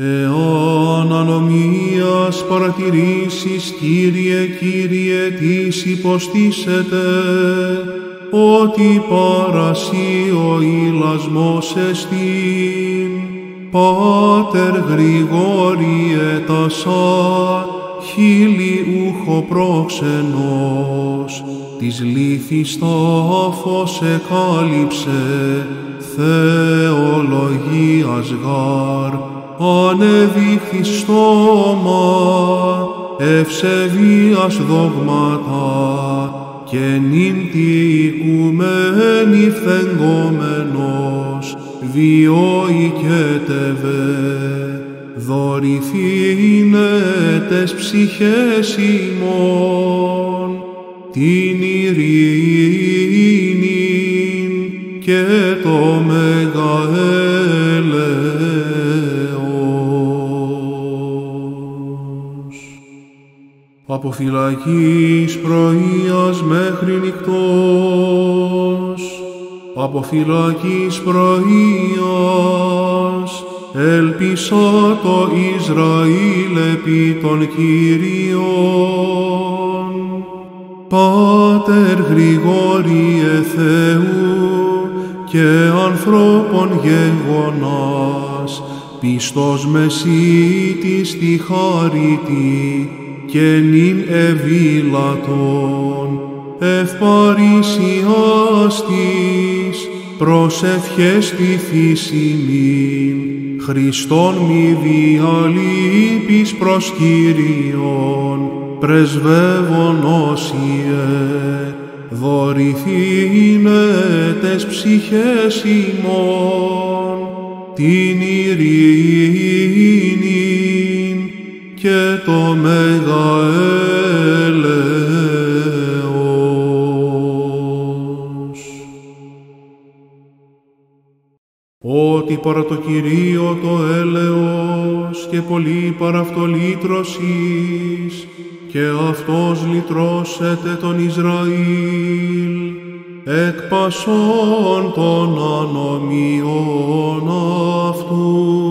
Εάν ανομίας παρατηρήσεις, Κύριε, Κύριε, τις υποστήσετε, ότι παρασύ ο ηλασμός εστίν, Πάτερ Γρηγόριε τασά, χίλι ούχο πρόξενος, της λύθης τάφος εκάλυψε, θεολογίας γάρ, ανεδείχθη στόμα, ευσεβίας δογματά, και νυν τη οικουμένη φθεγγόμενος, βιοικέτευε, δωρηθήνε τες ψυχές ημών, την ειρήνη και το μεγαέλεος. Από φυλακής πρωίας μέχρι νυχτός, από φυλακής πρωίας, έλπισα το Ισραήλ επί των Κύριων. Πάτερ Γρηγόριε Θεού και ανθρώπων γεγονάς, πιστός μεσίτης τη χάριτη και νυν ευήλατον, ευπαρησιάς της προσευχές τη φύσιμην, Χριστόν μη διαλείπεις προς Κύριον, πρεσβεύων όσιε, δωρηθήνε τες ψυχές ημών, την ειρήνη και το μεγαέλεος. Ότι παρά το Κυρίο το έλεος και πολύ παρά αυτό λύτρωσης, και αυτός λυτρώσεται τον Ισραήλ, εκ πασών των ανομιών αυτούς.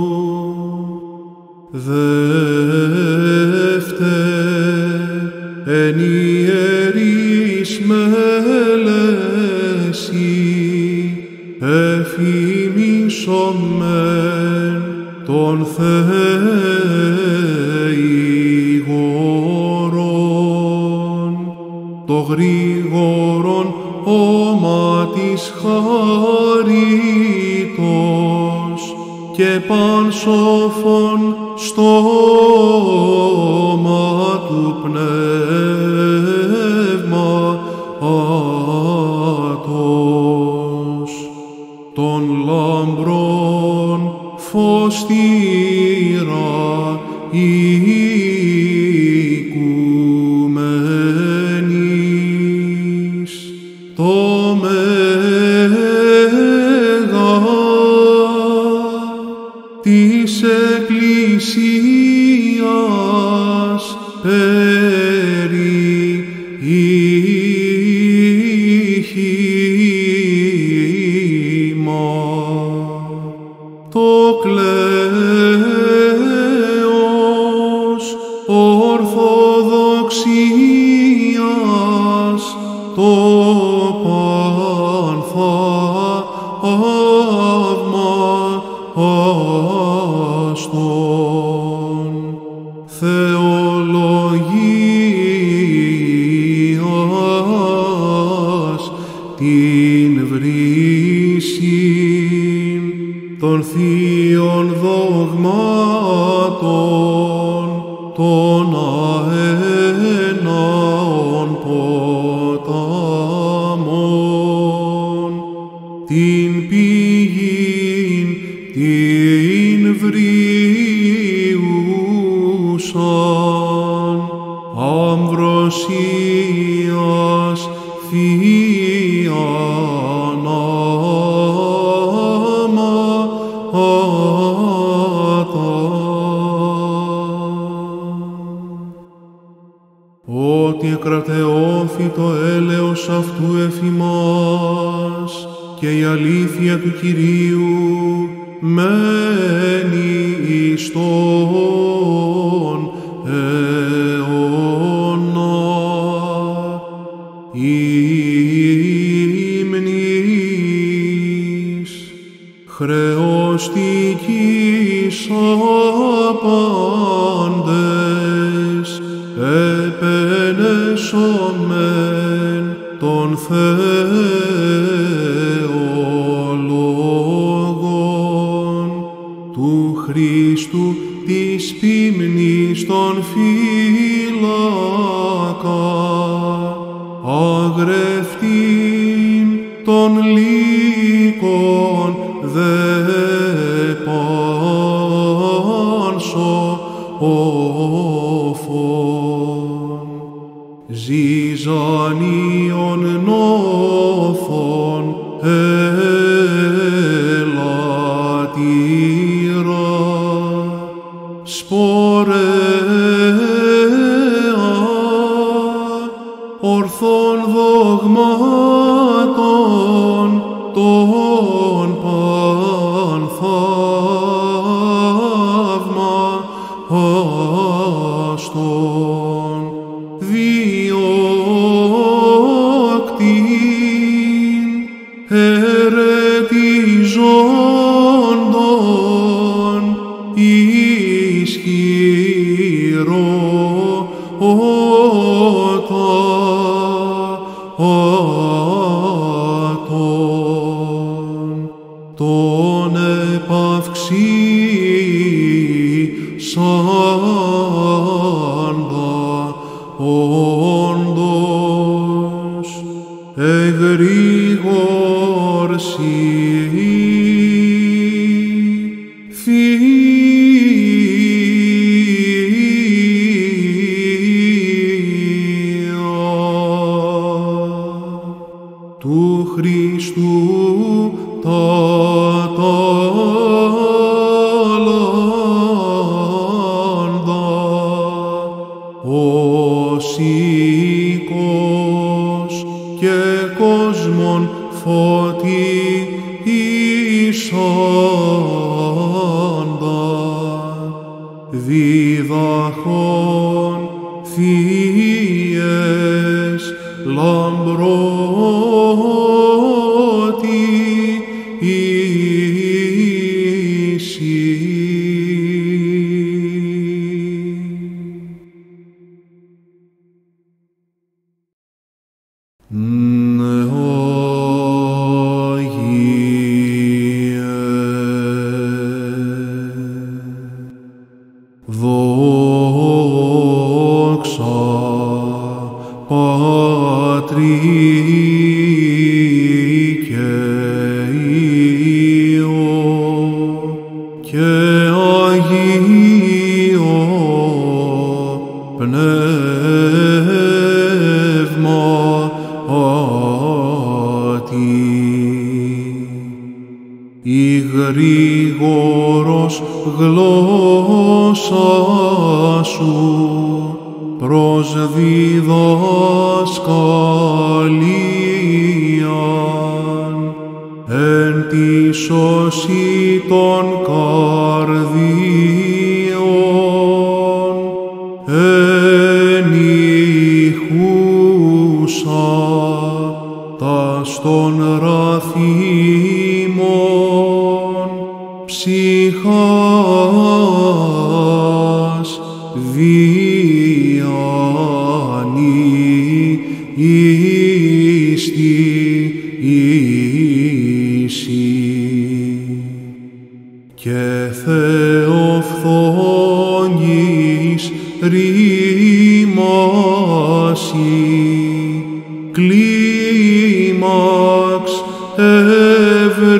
Δεύτε εν την πηγήν την των λύκων she في الْمُبِينَ εν ηχούσα τας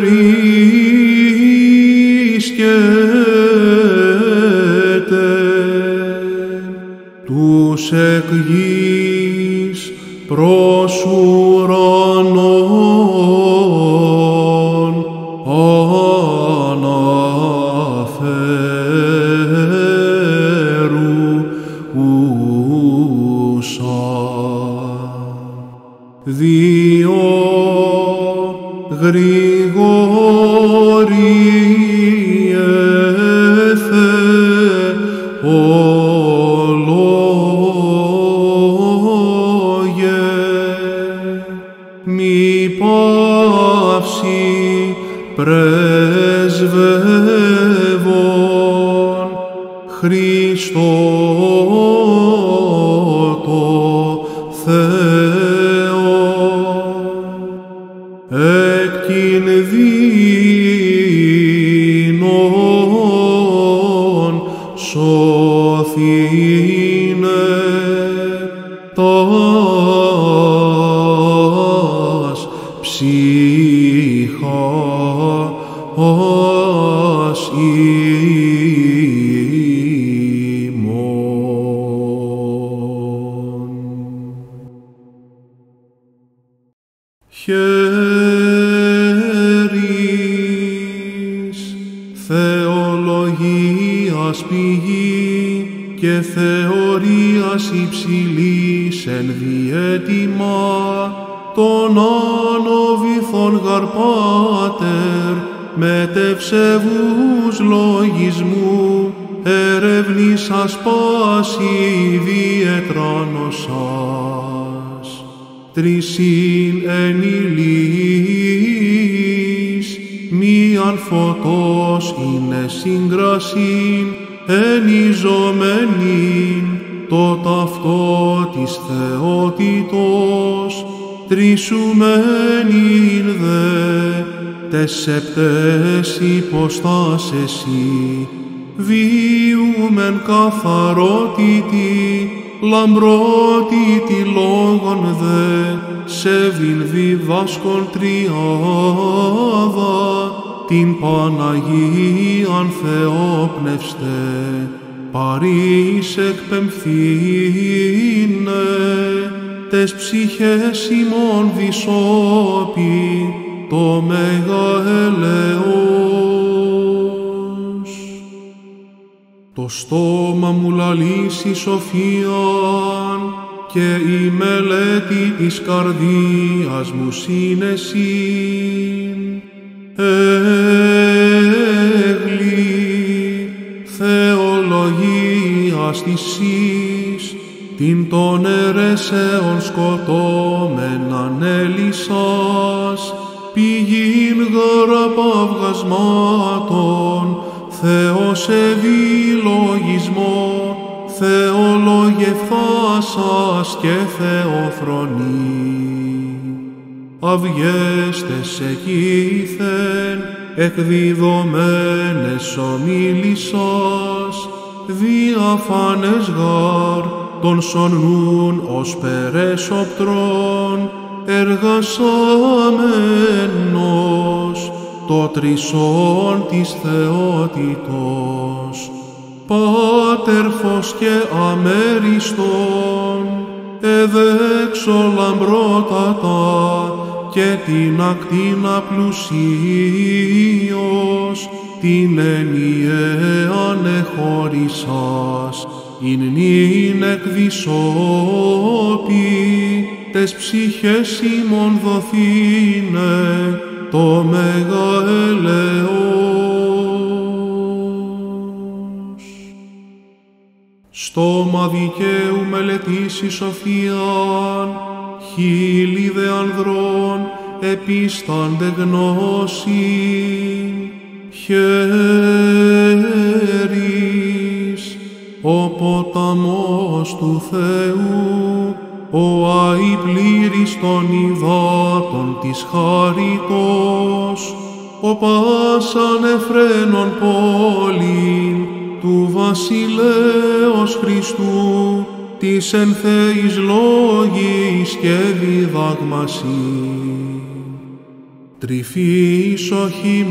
ευρίσκεται πρέσβευον Χριστό ψυχάς ημών. Μετευσεβούς λογισμού ερευνήσας πάση διετράνωσας τρισήν εν ηλίης, μίαν φωτός είναι σύγκρασιν, ενιζωμένην, το ταυτό της θεότητος, τρισουμένην δε, τες επτές υποστάσεσι, βίουμεν καθαρότητη, λαμπρότητη λόγων δε, σε βιλβιβάσκον τριάδα, την Παναγίαν Θεόπνευστε, παρείς εκπεμφθήνε, τες ψυχές ημών δυσόπι, το μέγα ελεός. Το στόμα μου λαλήσει σοφίαν και η μελέτη της καρδίας μου σύνεσιν. Έγλη θεολογίας της εις, την των αιρεσέων σκοτώμεναν έλυσας, πηγήν γαραπαυγασμάτων, Θεός ευηλογισμό, θεολογευθάσας και θεοφρονή. Αυγέστες εκείθεν, εκδιδομένες ομίλησας, διαφάνες γάρ, των σονούν ως περέσοπτρον, εργασάμενος, το τρισόν της θεότητος, πάτερφος και αμέριστον, εδέξω λαμπρότατα και την ακτίνα πλουσίως, την ενιαίαν εχώρισας, ειν νυν εκδισόπη, τες ψυχές ημών δοθήνε, το μέγα ελεός. Στόμα δικαίου μελετήσει σοφίαν, χίλι δε ανδρών επίστανται γνώση. Χέρις, ο ποταμός του Θεού, ο αη πλήρης των υδάτων της χαριτός, ο πάσαν εφραίνων πόλην του βασιλέως Χριστού, της εν θεής λόγης και διδάγμαση. Τρυφής οχημάρους,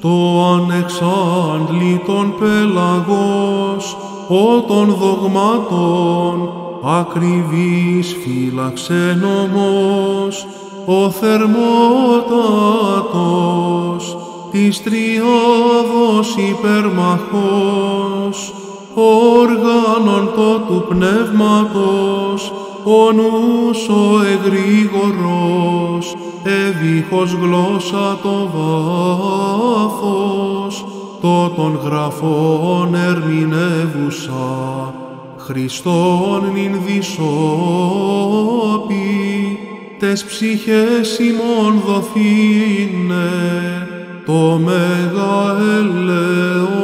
το ανεξάντλητον πέλαγος, ο των δογμάτων, ακριβής φύλαξε νομός, ο θερμότατος, της τριάδος υπερμαχός, όργανον το του πνεύματος, ο νους ο εγρήγορος, εβίχος γλώσσα το βάθος, το των γραφών ερμηνεύουσα, Χριστόν νυν δυσόπι, τες ψυχές ημών δοθήνε το Μέγα ελεός.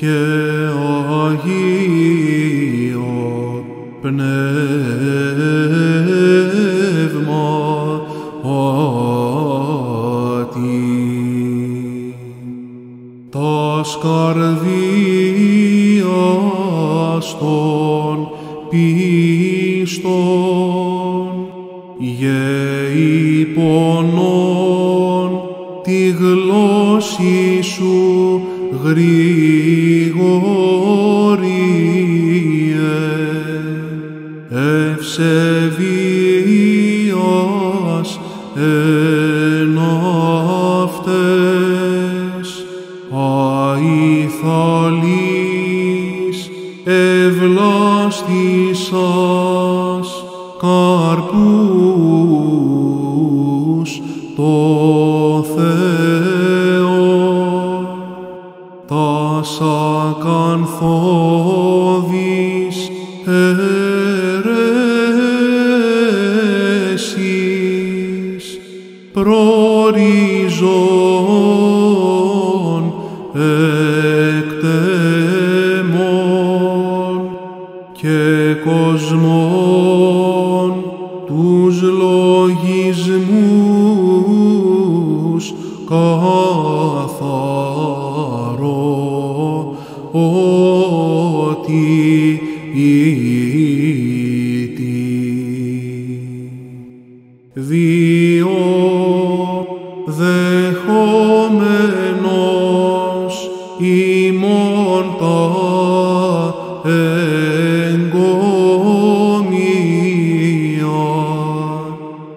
Και Αγίο Πνεύμα Άτι. Τας καρδίας των πίστων γεϊπονών τη γλώσση σου γρηγορίε ευσεβίας εκτεμών και κοσμών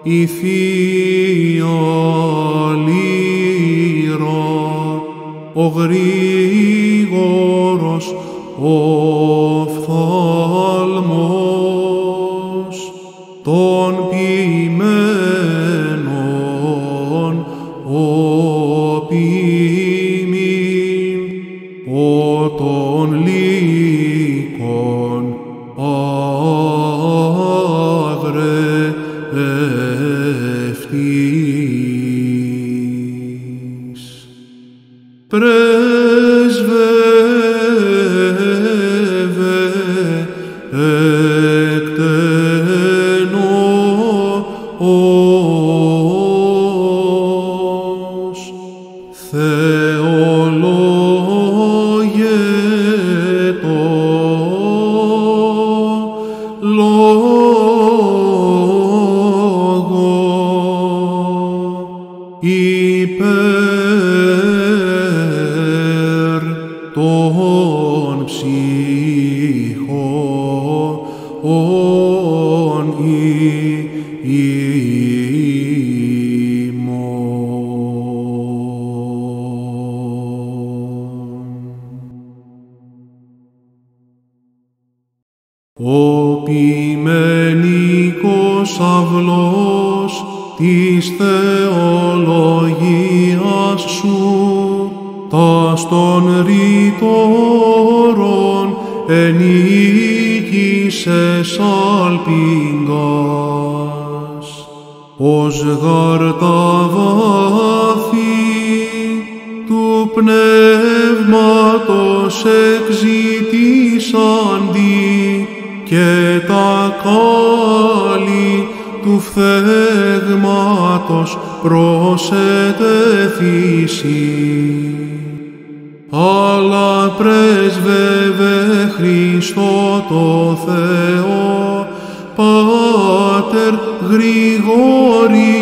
η Θεία Λύρα, ο γρήγορος οφθαλμός αυλός της θεολογίας σου, τας των ρητόρων ενίκησες αλπιγκάς, ως γαρ τα βάθη του πνεύματος εξητήσαντι και τα κάλλη του φθέγματος προσετέθησι. Αλλά πρέσβευε Χριστό το Θεό, Πάτερ Γρηγόριε,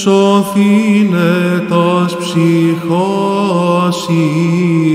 σωθήνε τας ψυχάς ημών.